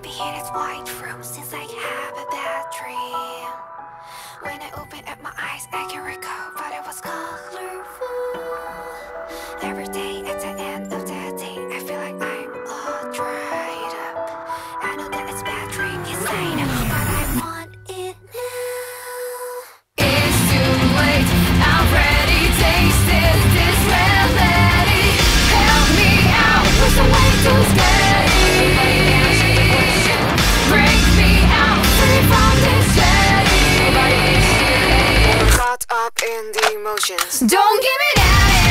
Maybe in its white room since I have a bad dream. When I opened up my eyes, I can recall, but it was colorful. Every day. emotions. Don't give it out.